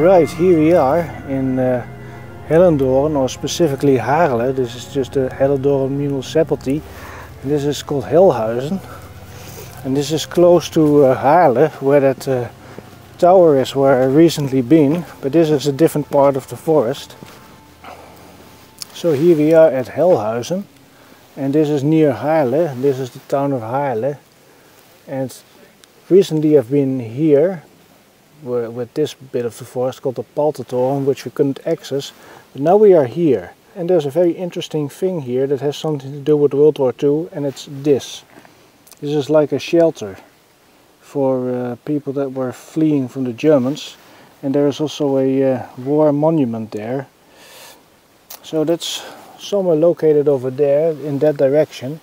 Right, here we are in uh, or specifically Haarle. This is just the Hellendoorn municipality. And this is called Helhuizen. And this is close to uh, Haarle, where that uh, tower is where I recently been. But this is a different part of the forest. So here we are at Helhuizen. And this is near Haarle. This is the town of Haarle. And recently I've been here with this bit of the forest called the Palthetoren, which we couldn't access. But now we are here. And there's a very interesting thing here that has something to do with World War II, and it's this. This is like a shelter for uh, people that were fleeing from the Germans. And there is also a uh, war monument there. So that's somewhere located over there in that direction.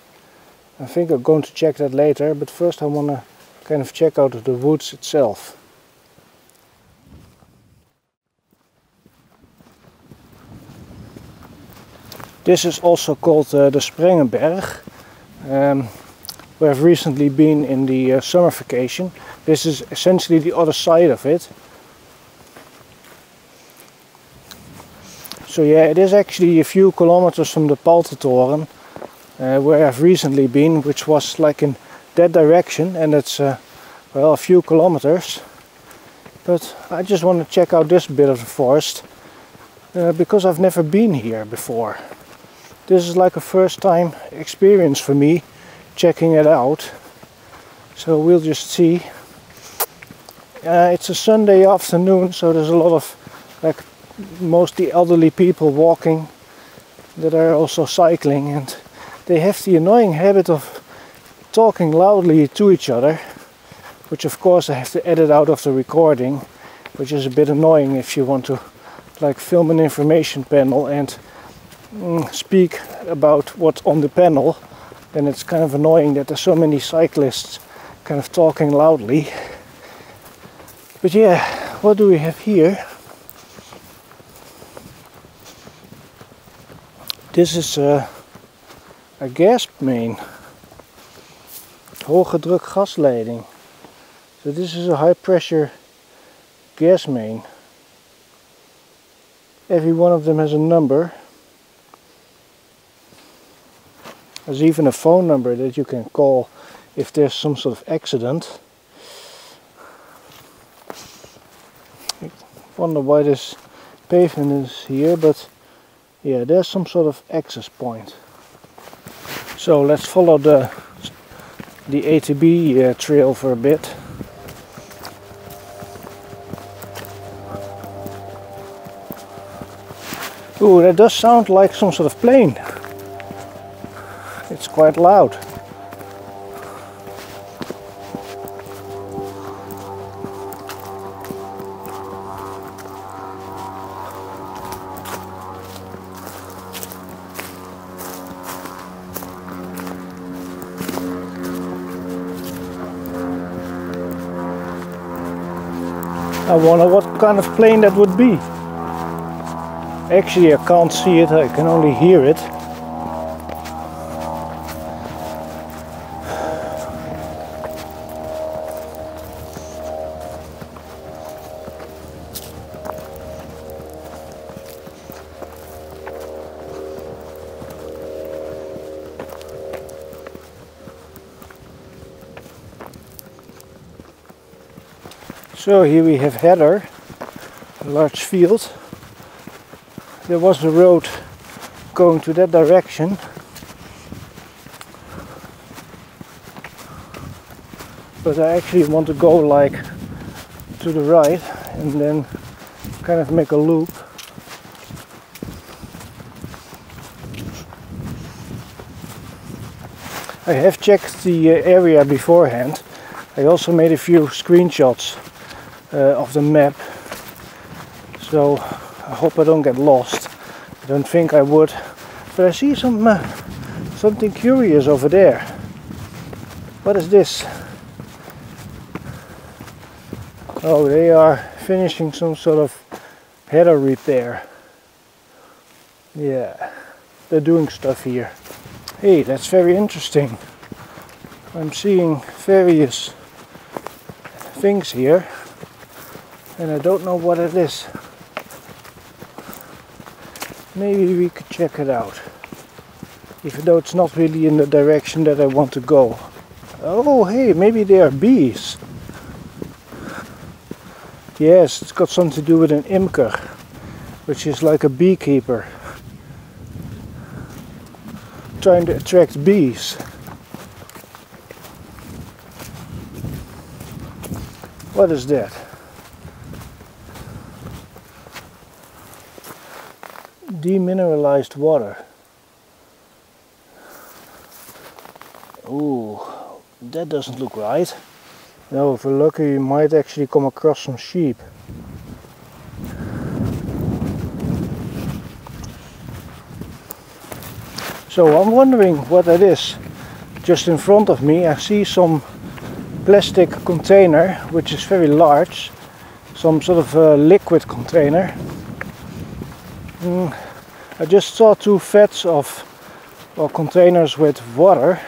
I think I'm going to check that later, but first I want to kind of check out the woods itself. This is also called uh, the Sprengenberg. Um, we have recently been in the uh, summer vacation. This is essentially the other side of it. So yeah, it is actually a few kilometers from the Palthetoren, uh, where I've recently been, which was like in that direction, and it's uh, well a few kilometers. But I just want to check out this bit of the forest uh, because I've never been here before this is like a first time experience for me checking it out. So we'll just see. Uh, it's a Sunday afternoon so there's a lot of like mostly elderly people walking that are also cycling and they have the annoying habit of talking loudly to each other which of course I have to edit out of the recording which is a bit annoying if you want to like film an information panel and Mm, speak about what's on the panel, then it's kind of annoying that there's so many cyclists kind of talking loudly. But yeah, what do we have here? This is a, a gas main. Hoge druk gasleiding. So this is a high pressure gas main. Every one of them has a number. There's even a phone number that you can call if there's some sort of accident. I wonder why this pavement is here, but yeah, there's some sort of access point. So let's follow the the ATB uh, trail for a bit. Ooh, that does sound like some sort of plane it's quite loud. I wonder what kind of plane that would be. Actually I can't see it, I can only hear it. So here we have heather, a large field. There was a road going to that direction. But I actually want to go like to the right and then kind of make a loop. I have checked the uh, area beforehand. I also made a few screenshots uh, of the map. So I hope I don't get lost. I don't think I would, but I see some uh, something curious over there. What is this? Oh, they are finishing some sort of header repair. Yeah, they're doing stuff here. Hey, that's very interesting. I'm seeing various things here. And I don't know what it is. Maybe we could check it out. Even though it's not really in the direction that I want to go. Oh hey, maybe they are bees. Yes, it's got something to do with an imker, which is like a beekeeper. Trying to attract bees. What is that? Demineralized water. Ooh, that doesn't look right. Now, if we're lucky, we might actually come across some sheep. So I'm wondering what that is. Just in front of me, I see some plastic container which is very large some sort of uh, liquid container mm, I just saw two vats of or containers with water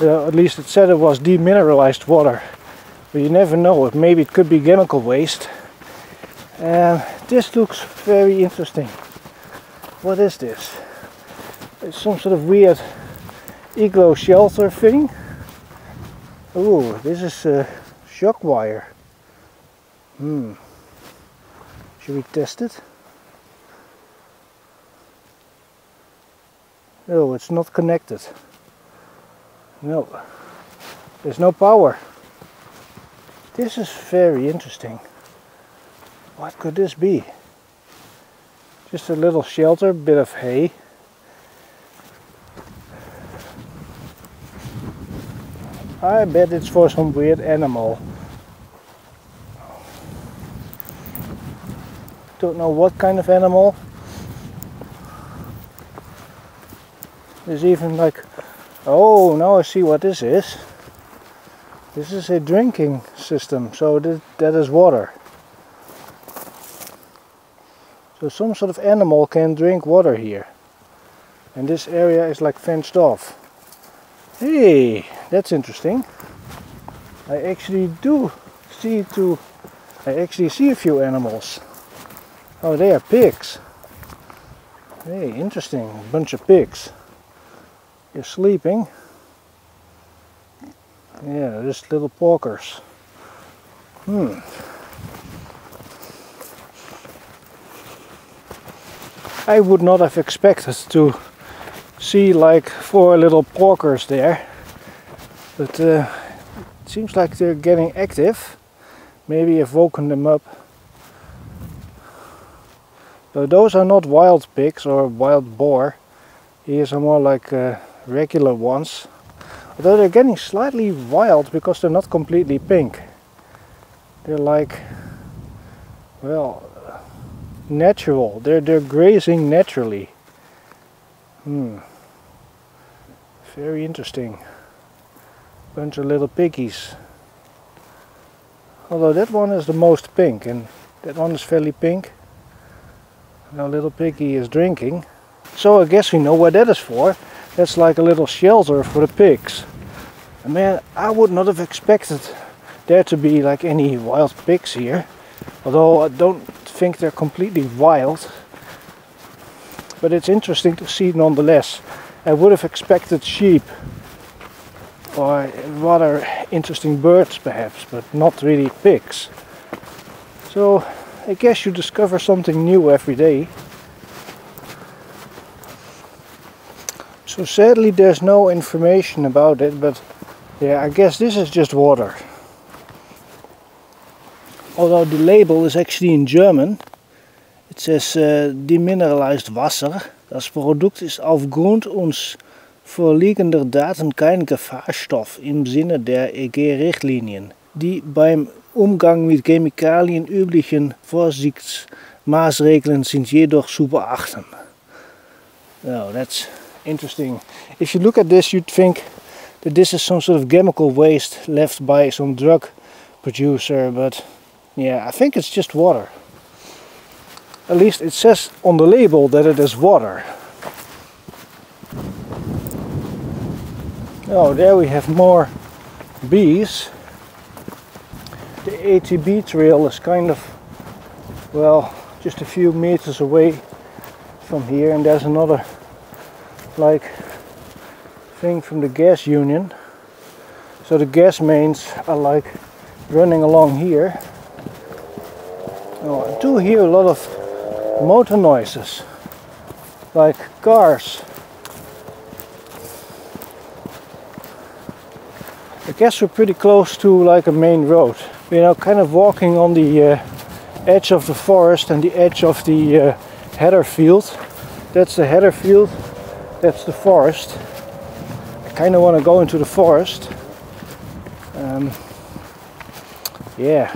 uh, at least it said it was demineralized water but you never know maybe it could be chemical waste and this looks very interesting what is this it's some sort of weird igloo shelter thing Oh, this is a shock wire. Hmm. Should we test it? No, it's not connected. No. There's no power. This is very interesting. What could this be? Just a little shelter, bit of hay. I bet it's for some weird animal. Don't know what kind of animal. There's even like, oh, now I see what this is. This is a drinking system, so that, that is water. So some sort of animal can drink water here. And this area is like fenced off. Hey, that's interesting. I actually do see two, I actually see a few animals. Oh, they are pigs. Hey, interesting, bunch of pigs. They're sleeping. Yeah, just little porkers. Hmm. I would not have expected to see like four little porkers there but uh, it seems like they're getting active maybe I've woken them up But those are not wild pigs or wild boar these are more like uh, regular ones although they're getting slightly wild because they're not completely pink they're like well natural they're they're grazing naturally hmm very interesting. Bunch of little piggies. Although that one is the most pink and that one is fairly pink. Now little piggy is drinking. So I guess we know what that is for. That's like a little shelter for the pigs. And man, I would not have expected there to be like any wild pigs here. Although I don't think they're completely wild. But it's interesting to see nonetheless. I would have expected sheep or rather interesting birds perhaps, but not really pigs. So I guess you discover something new every day. So sadly there's no information about it, but yeah, I guess this is just water. Although the label is actually in German. It says uh, demineralized Wasser. Das Produkt ist aufgrund uns vorliegender Daten kein Gefahrstoff im Sinne der EG-Richtlinien. Die beim Umgang mit Chemikalien üblichen Vorsichtsmaßregeln sind jedoch zu beachten. Oh, that's interesting. If you look at this, you'd think that this is some sort of chemical waste left by some drug producer, but yeah, I think it's just water. At least it says on the label that it is water. Oh, there we have more bees. The ATB trail is kind of, well, just a few meters away from here and there's another like thing from the gas union. So the gas mains are like running along here. Oh, I do hear a lot of motor noises, like cars. I guess we're pretty close to like a main road. We're now kind of walking on the uh, edge of the forest and the edge of the uh, heather field. That's the heather field, that's the forest. I kind of want to go into the forest. Um, yeah,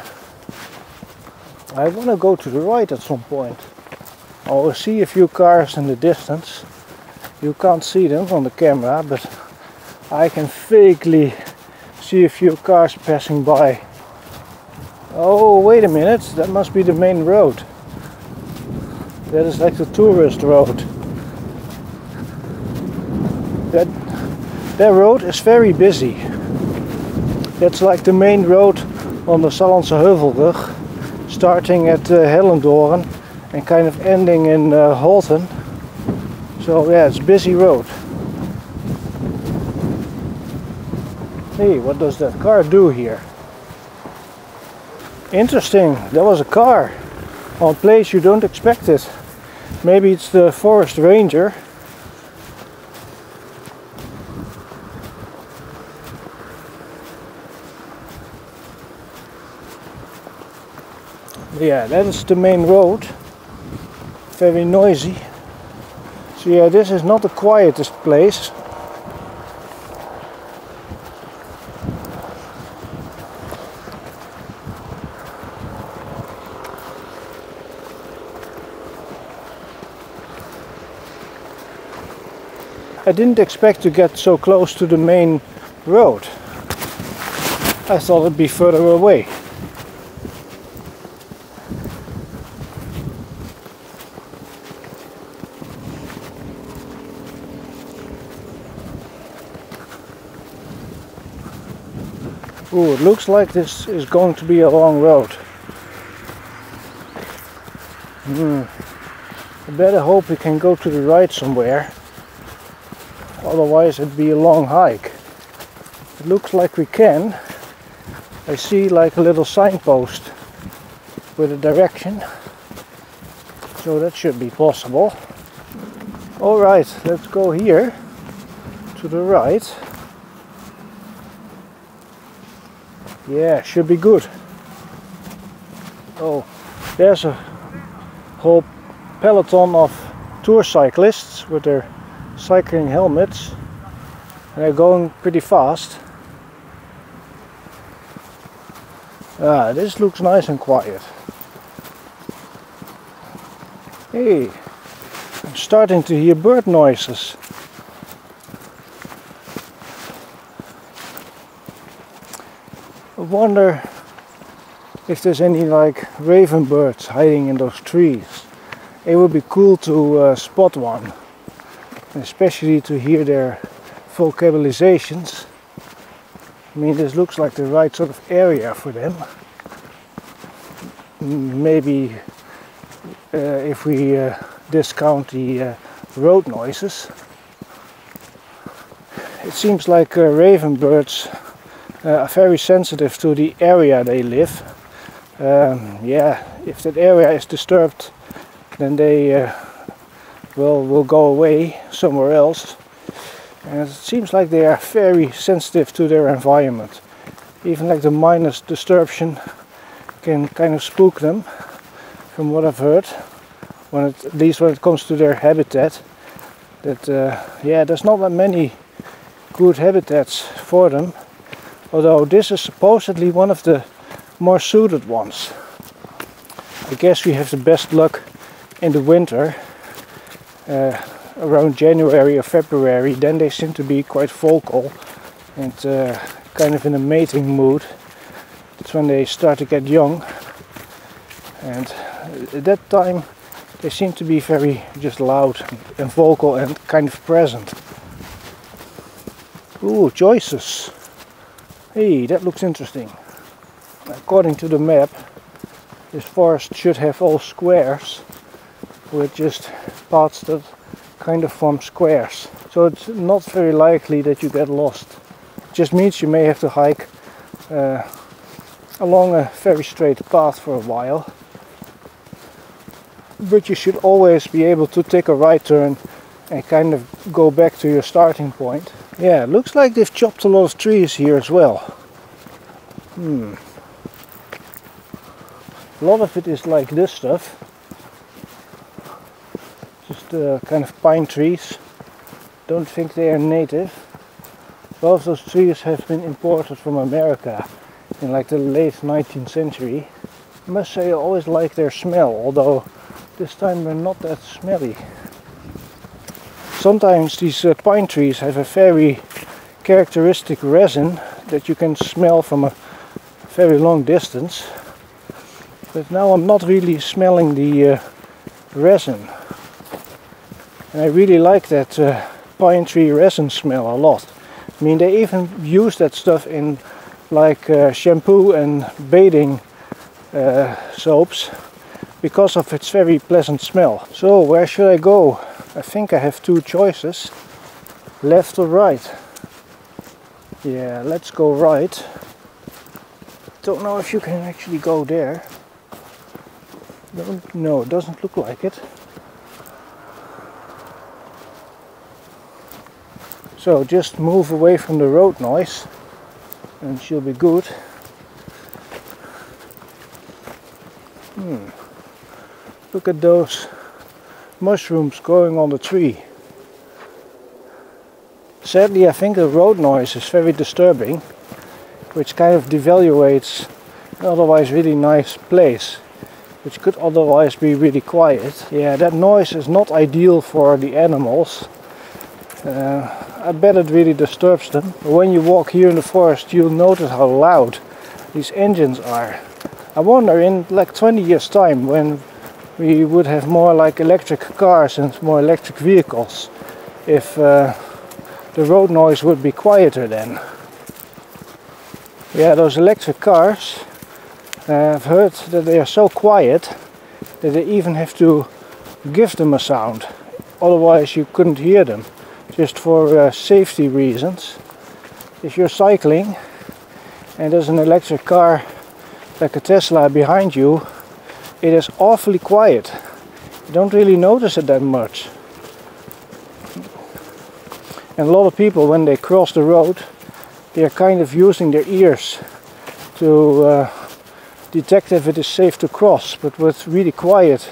I want to go to the right at some point. I will see a few cars in the distance. You can't see them on the camera, but I can vaguely see a few cars passing by. Oh, wait a minute, that must be the main road. That is like the tourist road. That, that road is very busy. That's like the main road on the Sallandse Heuvelrug, starting at uh, Hellendoorn and kind of ending in uh, Holten. So yeah, it's busy road. Hey, what does that car do here? Interesting, that was a car on a place you don't expect it. Maybe it's the forest ranger. Yeah, that is the main road. Very noisy. So yeah, this is not the quietest place. I didn't expect to get so close to the main road. I thought it'd be further away. Ooh, it looks like this is going to be a long road. Hmm. I better hope we can go to the right somewhere otherwise it'd be a long hike. It looks like we can. I see like a little signpost with a direction. So that should be possible. Alright, let's go here to the right. Yeah, should be good. Oh, there's a whole peloton of tour cyclists with their cycling helmets and they're going pretty fast. Ah, this looks nice and quiet. Hey, I'm starting to hear bird noises. Wonder if there's any like raven birds hiding in those trees. It would be cool to uh, spot one especially to hear their vocalizations. I mean, this looks like the right sort of area for them. Maybe uh, if we uh, discount the uh, road noises. It seems like uh, raven birds uh, are very sensitive to the area they live. Um, yeah, if that area is disturbed, then they uh, will will go away somewhere else. And it seems like they are very sensitive to their environment. Even like the minus disruption can kind of spook them from what I've heard when it, at least when it comes to their habitat that uh, yeah there's not that many good habitats for them although this is supposedly one of the more suited ones I guess we have the best luck in the winter uh, around January or February, then they seem to be quite vocal and uh, kind of in a mating mood. That's when they start to get young, and at that time they seem to be very just loud and vocal and kind of present. Ooh, choices. Hey, that looks interesting. according to the map, this forest should have all squares with just paths that kind of form squares. So it's not very likely that you get lost. It just means you may have to hike uh, along a very straight path for a while. But you should always be able to take a right turn and kind of go back to your starting point. Yeah, looks like they've chopped a lot of trees here as well. Hmm. A lot of it is like this stuff. Just uh, kind of pine trees. Don't think they are native. Both those trees have been imported from America in like the late 19th century. I must say I always like their smell, although this time they're not that smelly. Sometimes these uh, pine trees have a very characteristic resin that you can smell from a very long distance. But now I'm not really smelling the uh, resin. And I really like that uh, pine tree resin smell a lot. I mean, they even use that stuff in like uh, shampoo and bathing uh, soaps because of its very pleasant smell. So, where should I go? I think I have two choices left or right. Yeah, let's go right. Don't know if you can actually go there. Don't, no, it doesn't look like it. So just move away from the road noise and she'll be good. Hmm. Look at those mushrooms growing on the tree. Sadly, I think the road noise is very disturbing, which kind of devaluates an otherwise really nice place, which could otherwise be really quiet. Yeah, that noise is not ideal for the animals. Uh, I bet it really disturbs them. When you walk here in the forest, you'll notice how loud these engines are. I wonder in like 20 years time when we would have more like electric cars and more electric vehicles if uh, the road noise would be quieter then. Yeah, those electric cars, uh, I've heard that they are so quiet that they even have to give them a sound. Otherwise you couldn't hear them, just for uh, safety reasons. If you're cycling and there's an electric car like a Tesla behind you, it is awfully quiet. You don't really notice it that much. And a lot of people, when they cross the road, they are kind of using their ears to uh, detect if it is safe to cross. But with really quiet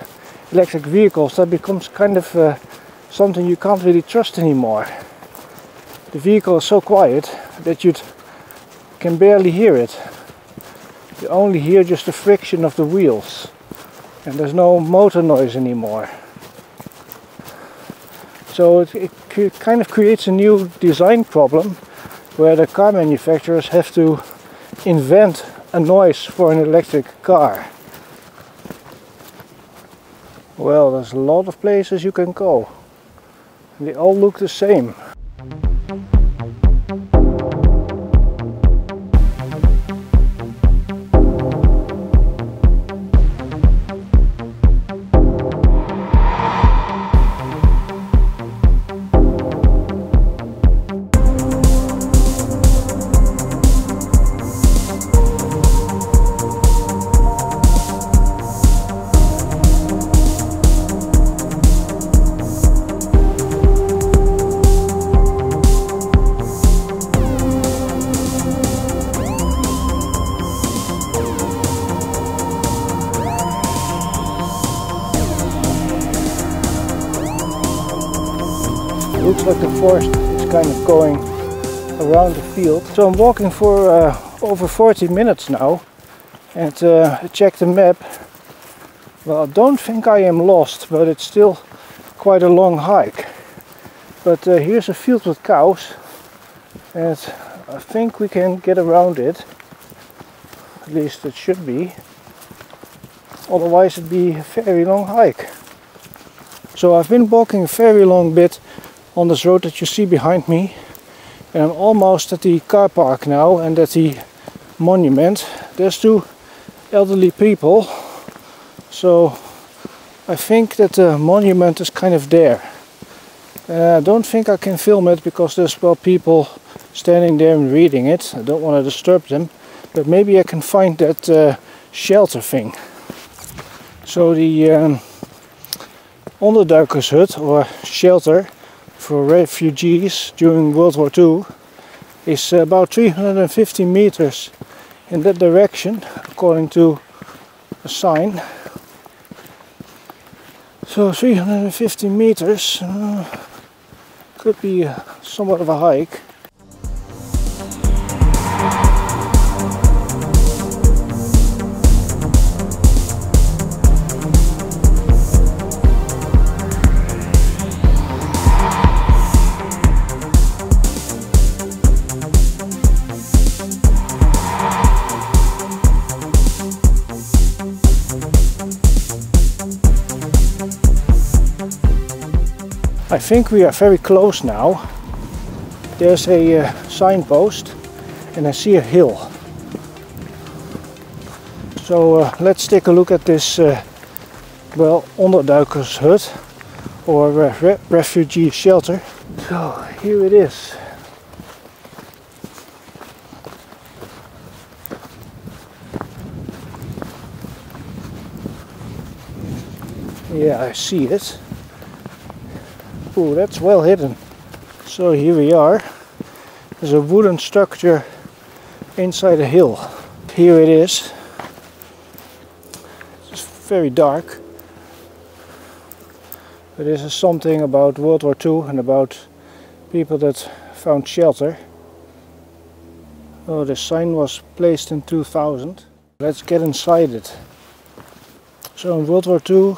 electric vehicles, that becomes kind of uh, something you can't really trust anymore. The vehicle is so quiet that you can barely hear it you only hear just the friction of the wheels and there's no motor noise anymore. So it, it kind of creates a new design problem where the car manufacturers have to invent a noise for an electric car. Well, there's a lot of places you can go. They all look the same. Forest is kind of going around the field. So I'm walking for uh, over 40 minutes now and uh, check the map. Well, I don't think I am lost, but it's still quite a long hike. But uh, here's a field with cows and I think we can get around it. At least it should be. Otherwise it'd be a very long hike. So I've been walking a very long bit on this road that you see behind me. And I'm almost at the car park now and at the monument. there's two elderly people. So I think that the monument is kind of there. Uh, I don't think I can film it because there's well people standing there and reading it. I don't want to disturb them. But maybe I can find that uh, shelter thing. So the um, onderduikershut or shelter for refugees during World War II is about 350 meters in that direction according to a sign. So 350 meters uh, could be somewhat of a hike. Think we are very close now. There's a uh, signpost and I see a hill. So uh, let's take a look at this, uh, well, onderduikers hut or re refugee shelter. So here it is. Yeah, I see it. Oh, that's well hidden. So here we are. There's a wooden structure inside a hill. Here it is. It's very dark. But this is something about World War II and about people that found shelter. Oh, the sign was placed in 2000. Let's get inside it. So in World War II,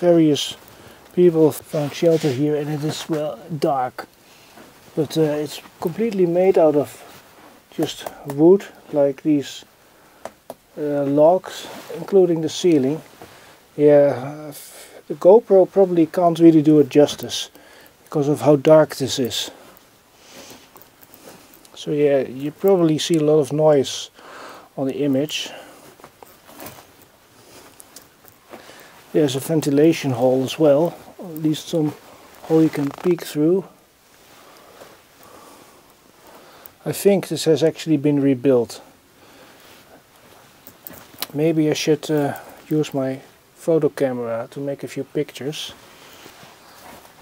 various people found shelter here and it is well dark. But uh, it's completely made out of just wood like these uh, logs including the ceiling. Yeah the GoPro probably can't really do it justice because of how dark this is. So yeah you probably see a lot of noise on the image there's a ventilation hole as well at least some hole you can peek through. I think this has actually been rebuilt. Maybe I should uh, use my photo camera to make a few pictures.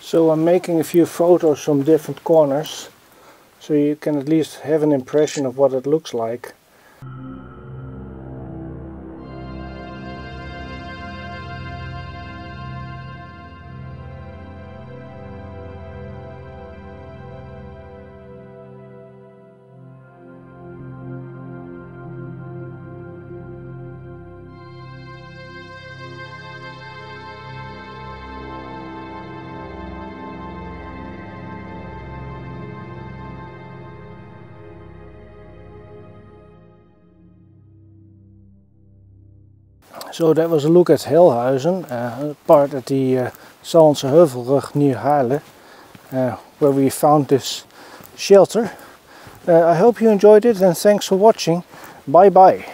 So I'm making a few photos from different corners so you can at least have an impression of what it looks like. So that was a look at Helhuizen, uh, part at the uh, Sallandse Heuvelrug near Haarle, uh, where we found this shelter. Uh, I hope you enjoyed it and thanks for watching. Bye bye.